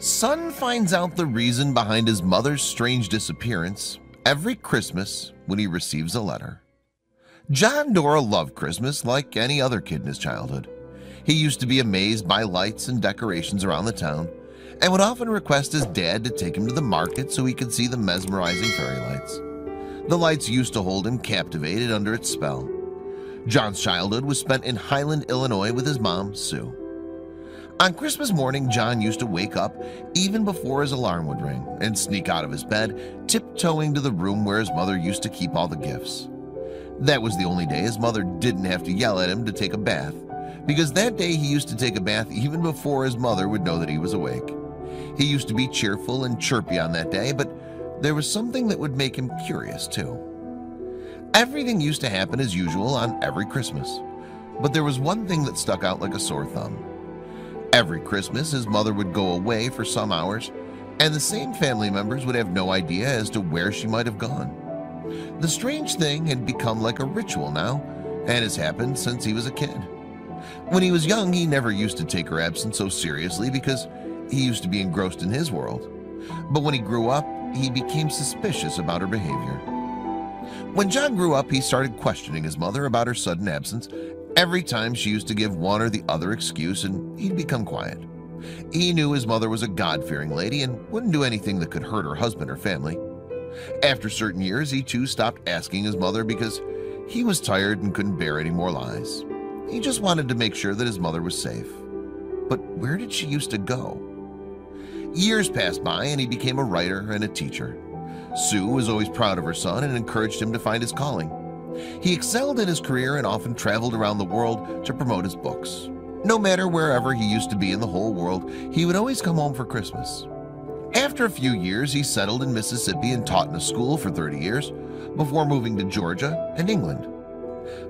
Son finds out the reason behind his mother's strange disappearance every Christmas when he receives a letter. John Dorroh loved Christmas like any other kid in his childhood. He used to be amazed by lights and decorations around the town and would often request his dad to take him to the market so he could see the mesmerizing fairy lights. The lights used to hold him captivated under its spell. John's childhood was spent in Highland, Illinois with his mom, Sue. On Christmas morning, John used to wake up even before his alarm would ring and sneak out of his bed, tiptoeing to the room where his mother used to keep all the gifts. That was the only day his mother didn't have to yell at him to take a bath, because that day he used to take a bath even before his mother would know that he was awake. He used to be cheerful and chirpy on that day, but there was something that would make him curious too. Everything used to happen as usual on every Christmas, but there was one thing that stuck out like a sore thumb. Every Christmas his mother would go away for some hours and the same family members would have no idea as to where she might have gone. The strange thing had become like a ritual now and has happened since he was a kid. When he was young, he never used to take her absence so seriously because he used to be engrossed in his world. But when he grew up, he became suspicious about her behavior. When John grew up, he started questioning his mother about her sudden absence every time she used to give one or the other excuse and he'd become quiet. He knew his mother was a God-fearing lady and wouldn't do anything that could hurt her husband or family. After certain years, he too stopped asking his mother because he was tired and couldn't bear any more lies. He just wanted to make sure that his mother was safe. But where did she used to go? Years passed by and he became a writer and a teacher. Sue was always proud of her son and encouraged him to find his calling. He excelled in his career and often traveled around the world to promote his books. No matter wherever he used to be in the whole world, he would always come home for Christmas. After a few years, he settled in Mississippi and taught in a school for 30 years before moving to Georgia and England.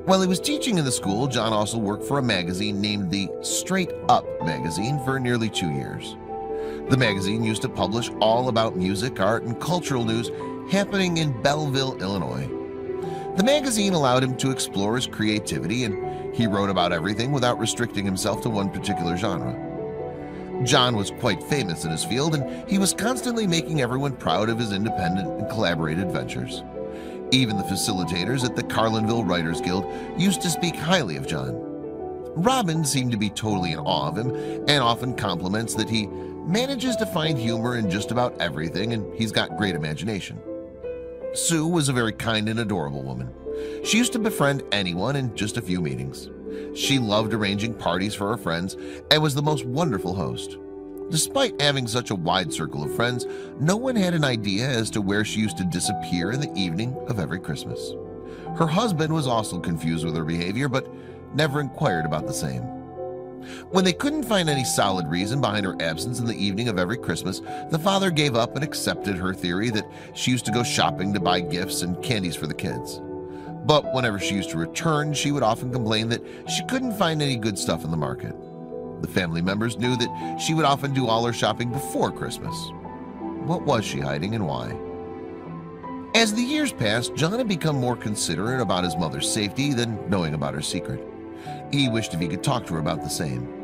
While he was teaching in the school, John also worked for a magazine named the Straight Up magazine for nearly two years. The magazine used to publish all about music, art, and cultural news happening in Belleville, Illinois. The magazine allowed him to explore his creativity and he wrote about everything without restricting himself to one particular genre. John was quite famous in his field and he was constantly making everyone proud of his independent and collaborated ventures. Even the facilitators at the Carlinville Writers Guild used to speak highly of John. Robin seemed to be totally in awe of him and often compliments that he manages to find humor in just about everything and he's got great imagination. Sue was a very kind and adorable woman. She used to befriend anyone in just a few meetings. She loved arranging parties for her friends and was the most wonderful host. Despite having such a wide circle of friends, no one had an idea as to where she used to disappear in the evening of every Christmas. Her husband was also confused with her behavior, but never inquired about the same. When they couldn't find any solid reason behind her absence in the evening of every Christmas, the father gave up and accepted her theory that she used to go shopping to buy gifts and candies for the kids. But whenever she used to return, she would often complain that she couldn't find any good stuff in the market. The family members knew that she would often do all her shopping before Christmas. What was she hiding and why? As the years passed, John had become more considerate about his mother's safety than knowing about her secret. He wished if he could talk to her about the same.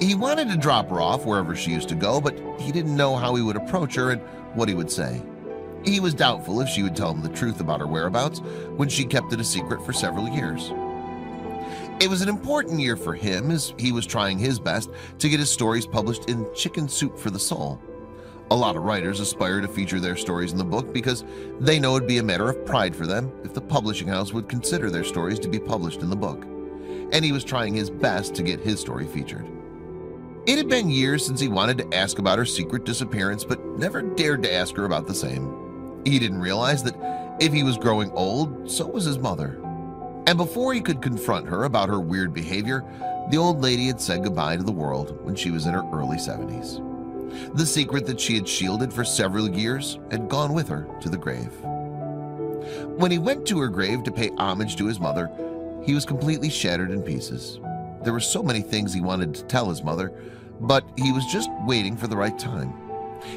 He wanted to drop her off wherever she used to go, but he didn't know how he would approach her and what he would say. He was doubtful if she would tell him the truth about her whereabouts when she kept it a secret for several years. It was an important year for him as he was trying his best to get his stories published in Chicken Soup for the Soul. A lot of writers aspire to feature their stories in the book because they know it'd be a matter of pride for them if the publishing house would consider their stories to be published in the book. And he was trying his best to get his story featured. It had been years since he wanted to ask about her secret disappearance but never dared to ask her about the same. He didn't realize that if he was growing old, so was his mother. And before he could confront her about her weird behavior, the old lady had said goodbye to the world when she was in her early 70s. The secret that she had shielded for several years had gone with her to the grave. When he went to her grave to pay homage to his mother, he was completely shattered in pieces. There were so many things he wanted to tell his mother, but he was just waiting for the right time.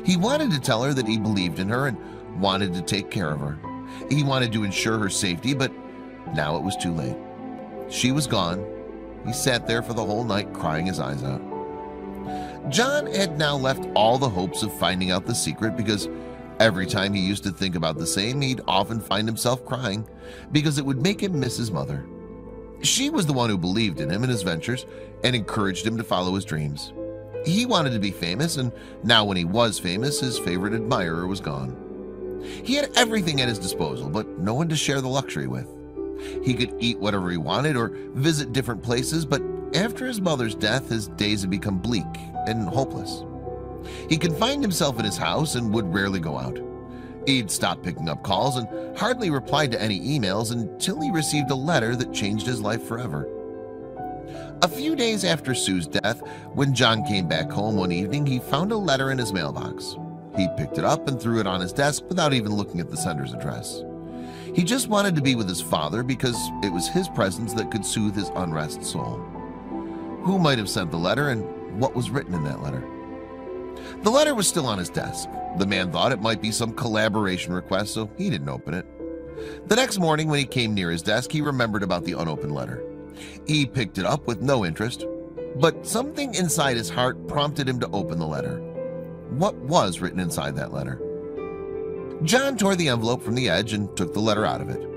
He wanted to tell her that he believed in her and wanted to take care of her. He wanted to ensure her safety, but now it was too late. She was gone. He sat there for the whole night crying his eyes out. John had now left all the hopes of finding out the secret because every time he used to think about the same he'd often find himself crying because it would make him miss his mother She was the one who believed in him and his ventures and encouraged him to follow his dreams He wanted to be famous and now when he was famous his favorite admirer was gone He had everything at his disposal but no one to share the luxury with He could eat whatever he wanted or visit different places But after his mother's death his days had become bleak and hopeless. He confined himself in his house and would rarely go out. He'd stopped picking up calls and hardly replied to any emails until he received a letter that changed his life forever. A few days after Sue's death, when John came back home one evening, he found a letter in his mailbox. He picked it up and threw it on his desk without even looking at the sender's address. He just wanted to be with his father because it was his presence that could soothe his unrest soul. Who might have sent the letter and what was written in that letter. The letter was still on his desk. The man thought it might be some collaboration request, so he didn't open it. The next morning when he came near his desk, he remembered about the unopened letter. He picked it up with no interest, but something inside his heart prompted him to open the letter. What was written inside that letter? John tore the envelope from the edge and took the letter out of it.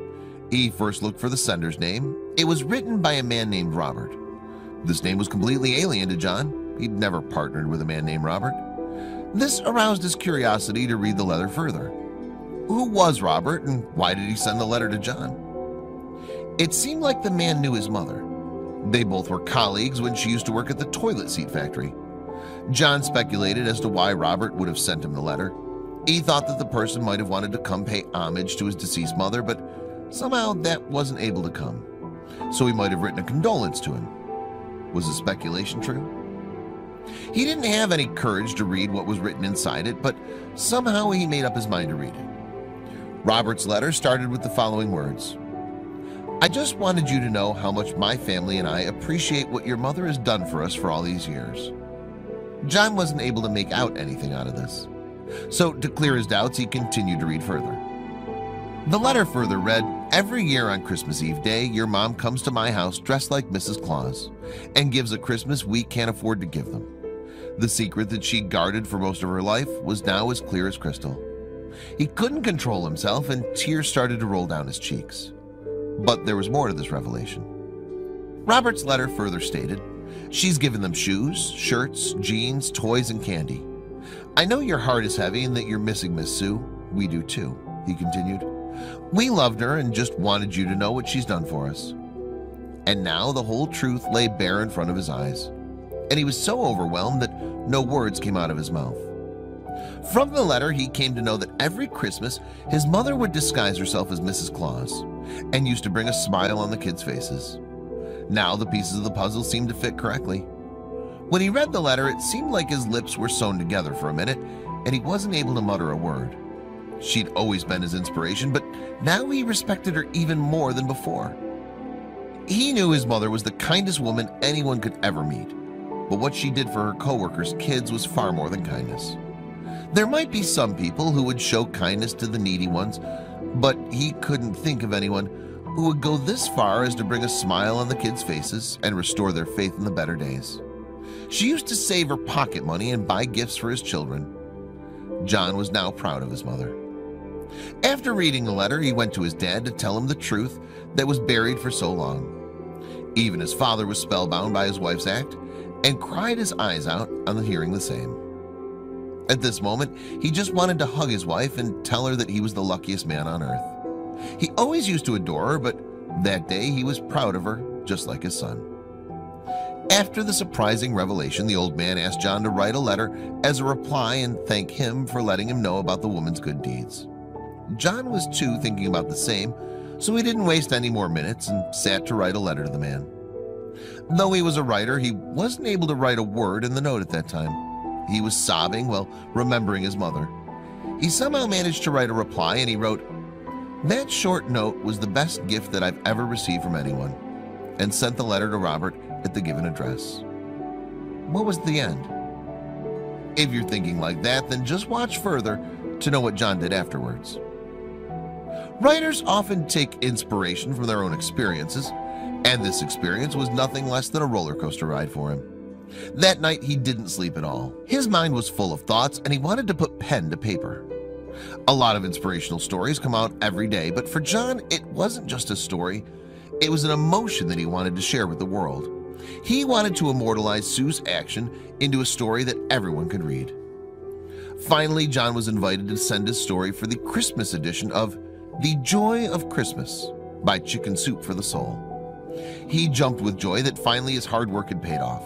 He first looked for the sender's name. It was written by a man named Robert. This name was completely alien to John. He'd never partnered with a man named Robert. This aroused his curiosity to read the letter further. Who was Robert and why did he send the letter to John? It seemed like the man knew his mother. They both were colleagues when she used to work at the toilet seat factory. John speculated as to why Robert would have sent him the letter. He thought that the person might have wanted to come pay homage to his deceased mother, but somehow that wasn't able to come. So he might have written a condolence to him. Was the speculation true? He didn't have any courage to read what was written inside it, but somehow he made up his mind to read it. Robert's letter started with the following words. I just wanted you to know how much my family and I appreciate what your mother has done for us for all these years. John wasn't able to make out anything out of this. So to clear his doubts, he continued to read further. The letter further read, Every year on Christmas Eve day, your mom comes to my house dressed like Mrs. Claus and gives a Christmas we can't afford to give them. The secret that she guarded for most of her life was now as clear as crystal. He couldn't control himself and tears started to roll down his cheeks. But there was more to this revelation. Robert's letter further stated, She's given them shoes, shirts, jeans, toys, and candy. I know your heart is heavy and that you're missing Miss Sue. We do too, he continued. We loved her and just wanted you to know what she's done for us. And now the whole truth lay bare in front of his eyes and he was so overwhelmed that no words came out of his mouth. From the letter, he came to know that every Christmas his mother would disguise herself as Mrs. Claus and used to bring a smile on the kids' faces. Now the pieces of the puzzle seemed to fit correctly. When he read the letter, it seemed like his lips were sewn together for a minute and he wasn't able to mutter a word. She'd always been his inspiration, but now he respected her even more than before. He knew his mother was the kindest woman anyone could ever meet but what she did for her coworkers' kids was far more than kindness. There might be some people who would show kindness to the needy ones, but he couldn't think of anyone who would go this far as to bring a smile on the kids' faces and restore their faith in the better days. She used to save her pocket money and buy gifts for his children. John was now proud of his mother. After reading the letter, he went to his dad to tell him the truth that was buried for so long. Even his father was spellbound by his wife's act and cried his eyes out on hearing the same. At this moment, he just wanted to hug his wife and tell her that he was the luckiest man on earth. He always used to adore her, but that day he was proud of her, just like his son. After the surprising revelation, the old man asked John to write a letter as a reply and thank him for letting him know about the woman's good deeds. John was too thinking about the same, so he didn't waste any more minutes and sat to write a letter to the man. Though he was a writer, he wasn't able to write a word in the note at that time. He was sobbing while remembering his mother. He somehow managed to write a reply and he wrote, That short note was the best gift that I've ever received from anyone, and sent the letter to Robert at the given address. What was the end? If you're thinking like that, then just watch further to know what John did afterwards. Writers often take inspiration from their own experiences and this experience was nothing less than a roller coaster ride for him. That night he didn't sleep at all. His mind was full of thoughts and he wanted to put pen to paper. A lot of inspirational stories come out every day, but for John, it wasn't just a story. It was an emotion that he wanted to share with the world. He wanted to immortalize Sue's action into a story that everyone could read. Finally, John was invited to send his story for the Christmas edition of The Joy of Christmas by Chicken Soup for the Soul. He jumped with joy that finally his hard work had paid off.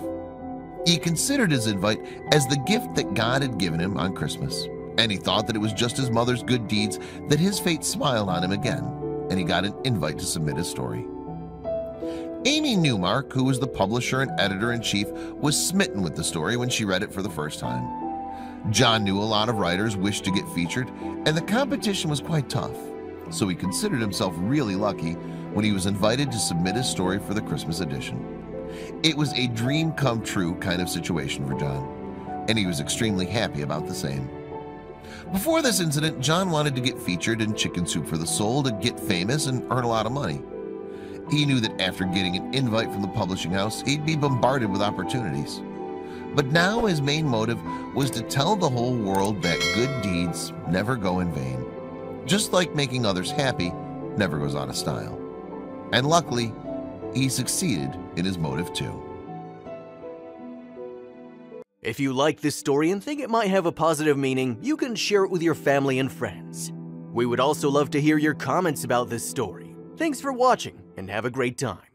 He considered his invite as the gift that God had given him on Christmas, and he thought that it was just his mother's good deeds that his fate smiled on him again, and he got an invite to submit his story. Amy Newmark, who was the publisher and editor-in-chief, was smitten with the story when she read it for the first time. John knew a lot of writers wished to get featured, and the competition was quite tough, so he considered himself really lucky when he was invited to submit his story for the Christmas edition. It was a dream come true kind of situation for John, and he was extremely happy about the same. Before this incident, John wanted to get featured in Chicken Soup for the Soul to get famous and earn a lot of money. He knew that after getting an invite from the publishing house, he'd be bombarded with opportunities. But now his main motive was to tell the whole world that good deeds never go in vain. Just like making others happy never goes out of style. And luckily, he succeeded in his motive too. If you like this story and think it might have a positive meaning, you can share it with your family and friends. We would also love to hear your comments about this story. Thanks for watching and have a great time.